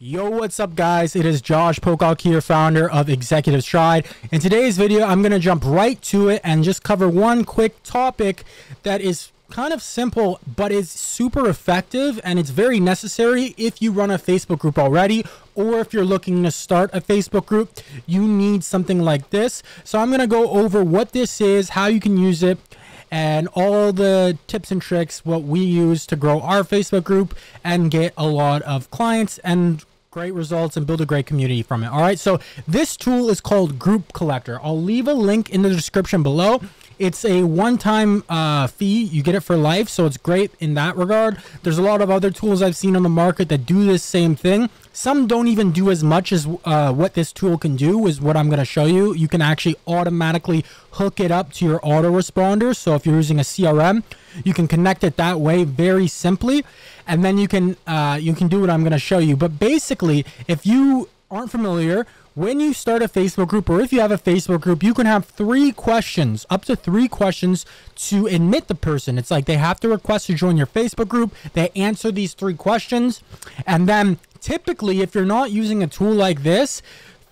Yo, what's up guys? It is Josh Pocock here, founder of Executive Stride. In today's video, I'm going to jump right to it and just cover one quick topic that is kind of simple, but is super effective and it's very necessary if you run a Facebook group already or if you're looking to start a Facebook group, you need something like this. So I'm going to go over what this is, how you can use it, and all the tips and tricks what we use to grow our Facebook group and get a lot of clients and great results and build a great community from it. All right, so this tool is called Group Collector. I'll leave a link in the description below. It's a one-time uh, fee. You get it for life, so it's great in that regard. There's a lot of other tools I've seen on the market that do this same thing. Some don't even do as much as uh, what this tool can do is what I'm going to show you. You can actually automatically hook it up to your autoresponder. So if you're using a CRM, you can connect it that way very simply. And then you can uh, you can do what I'm going to show you. But basically, if you aren't familiar, when you start a Facebook group or if you have a Facebook group, you can have three questions, up to three questions to admit the person. It's like they have to request to join your Facebook group. They answer these three questions. And then typically, if you're not using a tool like this,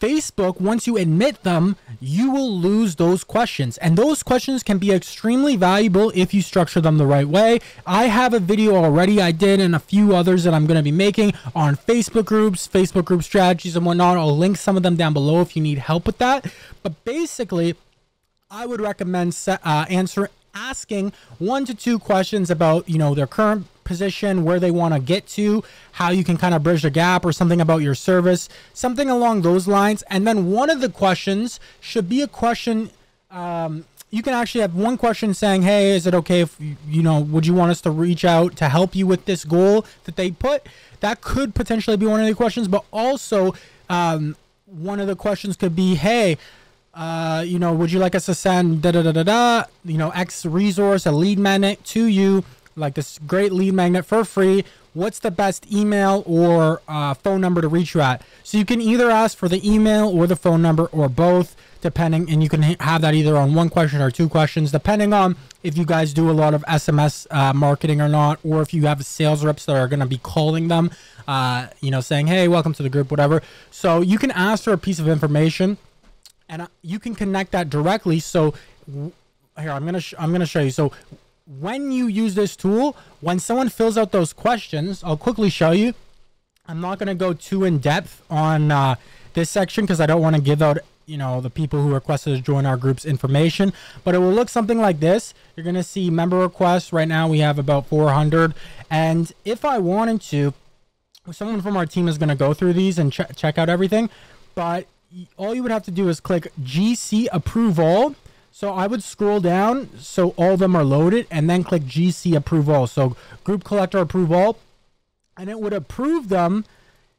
Facebook, once you admit them, you will lose those questions. And those questions can be extremely valuable if you structure them the right way. I have a video already I did and a few others that I'm going to be making on Facebook groups, Facebook group strategies and whatnot. I'll link some of them down below if you need help with that. But basically, I would recommend uh, asking one to two questions about, you know, their current position, where they want to get to, how you can kind of bridge the gap, or something about your service, something along those lines. And then one of the questions should be a question. Um, you can actually have one question saying, "Hey, is it okay if you know? Would you want us to reach out to help you with this goal that they put?" That could potentially be one of the questions, but also um, one of the questions could be, "Hey." Uh, you know, would you like us to send da da da da da, you know, X resource, a lead magnet to you like this great lead magnet for free. What's the best email or uh, phone number to reach you at? So you can either ask for the email or the phone number or both, depending, and you can have that either on one question or two questions, depending on if you guys do a lot of SMS uh, marketing or not, or if you have sales reps that are going to be calling them, uh, you know, saying, hey, welcome to the group, whatever. So you can ask for a piece of information and uh, you can connect that directly. So here, I'm going to, I'm going to show you. So when you use this tool, when someone fills out those questions, I'll quickly show you. I'm not going to go too in depth on uh, this section because I don't want to give out, you know, the people who requested to join our group's information. But it will look something like this. You're going to see member requests. Right now we have about 400. And if I wanted to, someone from our team is going to go through these and ch check out everything. But all you would have to do is click GC approve all so I would scroll down so all of them are loaded and then click GC approve all. So group collector approve all and it would approve them.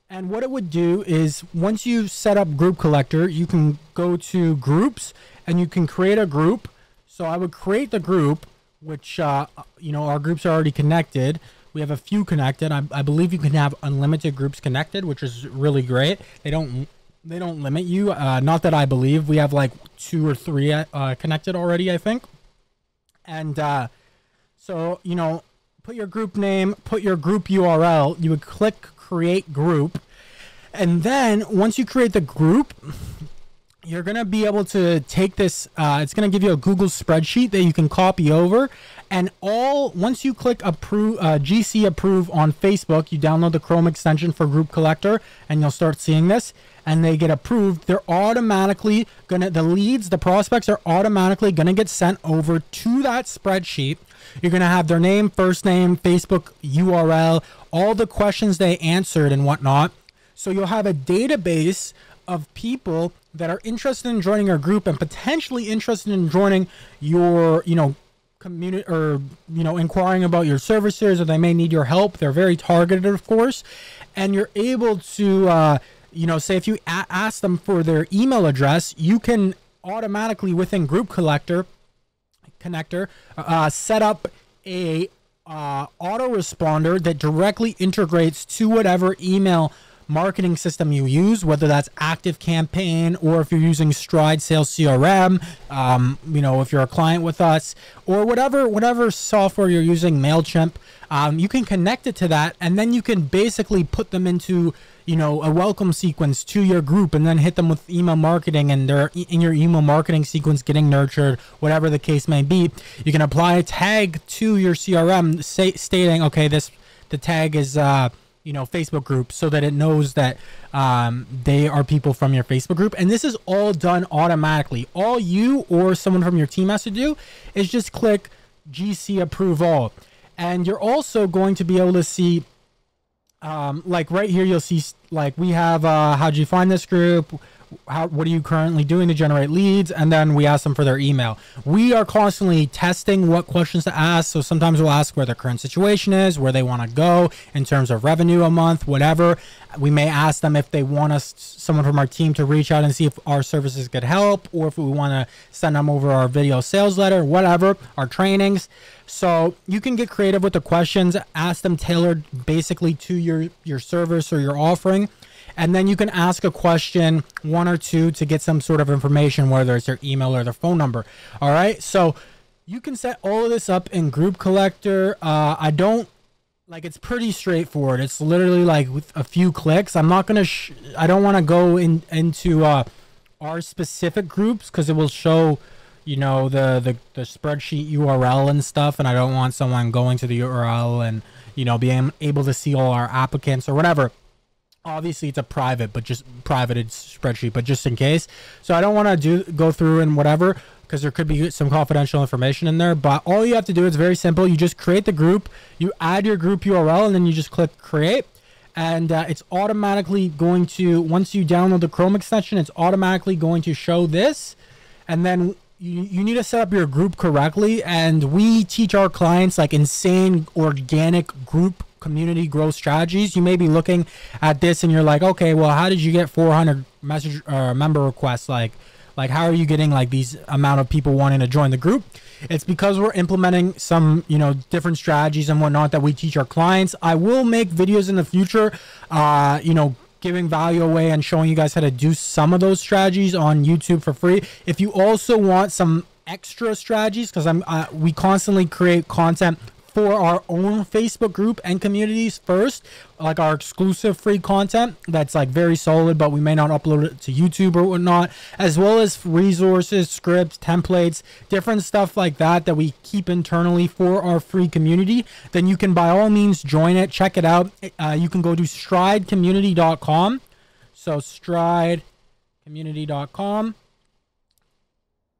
And what it would do is once you set up group collector, you can go to groups and you can create a group. So I would create the group, which, uh, you know, our groups are already connected. We have a few connected. I, I believe you can have unlimited groups connected, which is really great. They don't they don't limit you. Uh, not that I believe. We have like two or three uh, connected already, I think. And uh, so, you know, put your group name, put your group URL. You would click create group. And then once you create the group, you're going to be able to take this. Uh, it's going to give you a Google spreadsheet that you can copy over. And all once you click approve uh, GC approve on Facebook, you download the Chrome extension for Group Collector, and you'll start seeing this and they get approved, they're automatically gonna the leads, the prospects are automatically gonna get sent over to that spreadsheet. You're gonna have their name, first name, Facebook URL, all the questions they answered and whatnot. So you'll have a database of people that are interested in joining our group and potentially interested in joining your, you know, community or you know inquiring about your services or they may need your help they're very targeted of course. And you're able to uh, you know, say if you ask them for their email address, you can automatically within Group Collector connector uh, set up a uh, autoresponder that directly integrates to whatever email marketing system you use, whether that's Active Campaign or if you're using Stride Sales CRM, um, you know, if you're a client with us or whatever whatever software you're using, Mailchimp, um, you can connect it to that, and then you can basically put them into you know a welcome sequence to your group and then hit them with email marketing and they're in your email marketing sequence getting nurtured whatever the case may be. You can apply a tag to your crm say, stating okay this the tag is uh you know facebook group so that it knows that um, they are people from your facebook group. And this is all done automatically. All you or someone from your team has to do is just click gc approve all. And you're also going to be able to see um, like right here you'll see like we have uh, how'd you find this group how, what are you currently doing to generate leads? And then we ask them for their email. We are constantly testing what questions to ask. So sometimes we'll ask where their current situation is where they want to go in terms of revenue a month whatever. We may ask them if they want us someone from our team to reach out and see if our services could help or if we want to send them over our video sales letter whatever our trainings. So you can get creative with the questions. Ask them tailored basically to your your service or your offering and then you can ask a question one or two to get some sort of information whether it's their email or their phone number. All right? So you can set all of this up in group collector. Uh, i don't like it's pretty straightforward. It's literally like with a few clicks. I'm not gonna i don't want to go in into uh, our specific groups because it will show you know the, the the spreadsheet url and stuff and i don't want someone going to the url and you know being able to see all our applicants or whatever obviously it's a private but just privated spreadsheet but just in case. So i don't want to do go through and whatever because there could be some confidential information in there but all you have to do is very simple. You just create the group you add your group url and then you just click create and uh, it's automatically going to once you download the chrome extension it's automatically going to show this and then you, you need to set up your group correctly and we teach our clients like insane organic group community growth strategies. You may be looking at this and you're like, okay, well, how did you get 400 message uh, member requests? Like, like how are you getting like these amount of people wanting to join the group? It's because we're implementing some, you know, different strategies and whatnot that we teach our clients. I will make videos in the future, uh, you know, giving value away and showing you guys how to do some of those strategies on YouTube for free. If you also want some extra strategies, because I'm uh, we constantly create content for our own Facebook group and communities first, like our exclusive free content that's like very solid, but we may not upload it to YouTube or whatnot, as well as resources, scripts, templates, different stuff like that that we keep internally for our free community, then you can by all means join it, check it out. Uh, you can go to stridecommunity.com. So stridecommunity.com,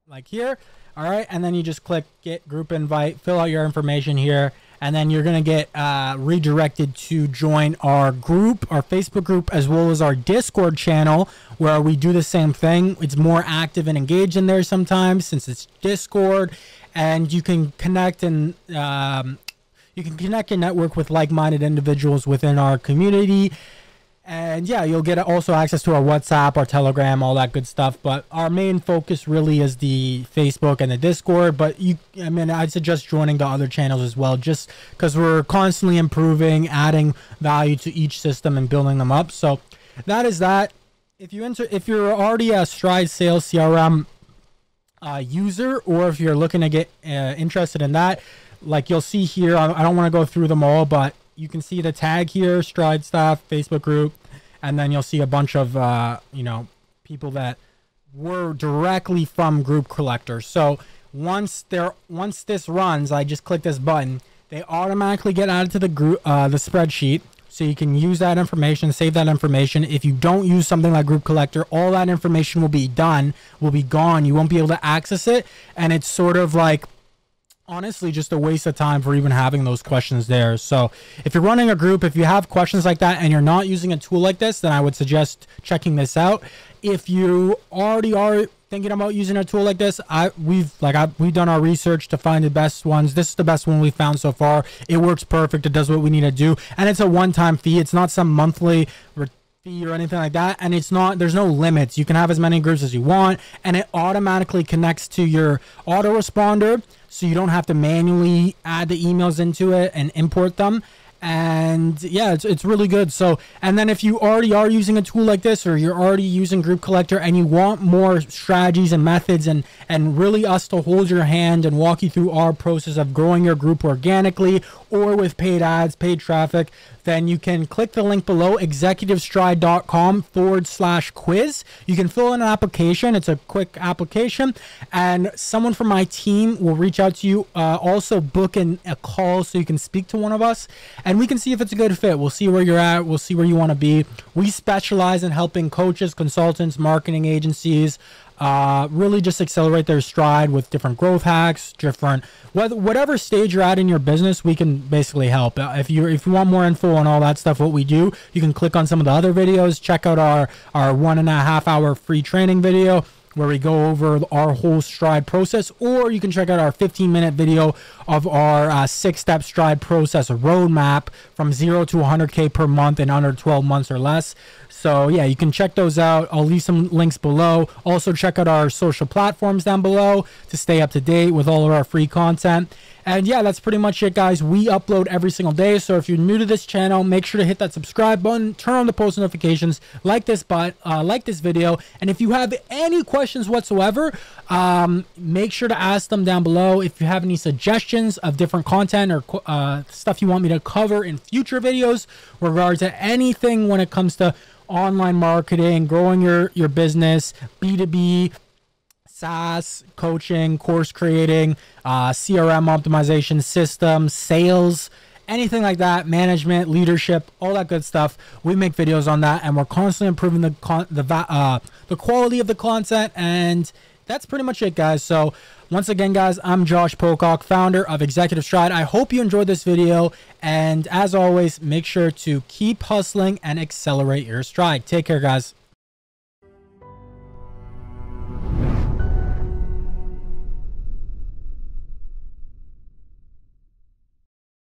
like here all right, and then you just click get group invite, fill out your information here, and then you're gonna get uh, redirected to join our group, our Facebook group, as well as our Discord channel, where we do the same thing. It's more active and engaged in there sometimes since it's Discord, and you can connect and um, you can connect and network with like-minded individuals within our community and yeah, you'll get also access to our WhatsApp, our Telegram, all that good stuff. But our main focus really is the Facebook and the Discord. But you, I mean, I'd suggest joining the other channels as well, just because we're constantly improving, adding value to each system and building them up. So that is that. If you enter, if you're already a Stride Sales CRM uh, user, or if you're looking to get uh, interested in that, like you'll see here, I, I don't want to go through them all, but you can see the tag here, Stride Staff, Facebook group, and then you'll see a bunch of, uh, you know, people that were directly from Group Collector. So once they're once this runs, I just click this button. They automatically get added to the group, uh, the spreadsheet. So you can use that information, save that information. If you don't use something like Group Collector, all that information will be done, will be gone. You won't be able to access it, and it's sort of like honestly just a waste of time for even having those questions there. So if you're running a group, if you have questions like that and you're not using a tool like this, then I would suggest checking this out. If you already are thinking about using a tool like this, I we've like I we've done our research to find the best ones. This is the best one we found so far. It works perfect. It does what we need to do, and it's a one-time fee. It's not some monthly or anything like that and it's not there's no limits. You can have as many groups as you want and it automatically connects to your autoresponder so you don't have to manually add the emails into it and import them and yeah it's, it's really good. So and then if you already are using a tool like this or you're already using group collector and you want more strategies and methods and and really us to hold your hand and walk you through our process of growing your group organically or with paid ads paid traffic then you can click the link below executivestride.com forward slash quiz. You can fill in an application. It's a quick application. And someone from my team will reach out to you uh, also book in a call so you can speak to one of us. And we can see if it's a good fit. We'll see where you're at. We'll see where you want to be. We specialize in helping coaches, consultants, marketing agencies, uh, really just accelerate their stride with different growth hacks, different whatever stage you're at in your business, we can basically help. Uh, if you if you want more info on all that stuff, what we do, you can click on some of the other videos. Check out our our one and a half hour free training video where we go over our whole stride process, or you can check out our 15 minute video of our uh, six step stride process roadmap from zero to 100K per month in under 12 months or less. So, yeah, you can check those out. I'll leave some links below. Also, check out our social platforms down below to stay up to date with all of our free content. And yeah, that's pretty much it, guys. We upload every single day. So if you're new to this channel, make sure to hit that subscribe button, turn on the post notifications, like this but uh, like this video. And if you have any questions whatsoever, um, make sure to ask them down below. If you have any suggestions of different content or uh, stuff you want me to cover in future videos regards to anything when it comes to online marketing, growing your, your business, B2B, SaaS, coaching, course creating, uh, CRM optimization, systems, sales, anything like that, management, leadership, all that good stuff. We make videos on that, and we're constantly improving the con- the va- uh, the quality of the content, and that's pretty much it, guys. So. Once again, guys, I'm Josh Pocock, founder of Executive Stride. I hope you enjoyed this video. And as always, make sure to keep hustling and accelerate your stride. Take care, guys.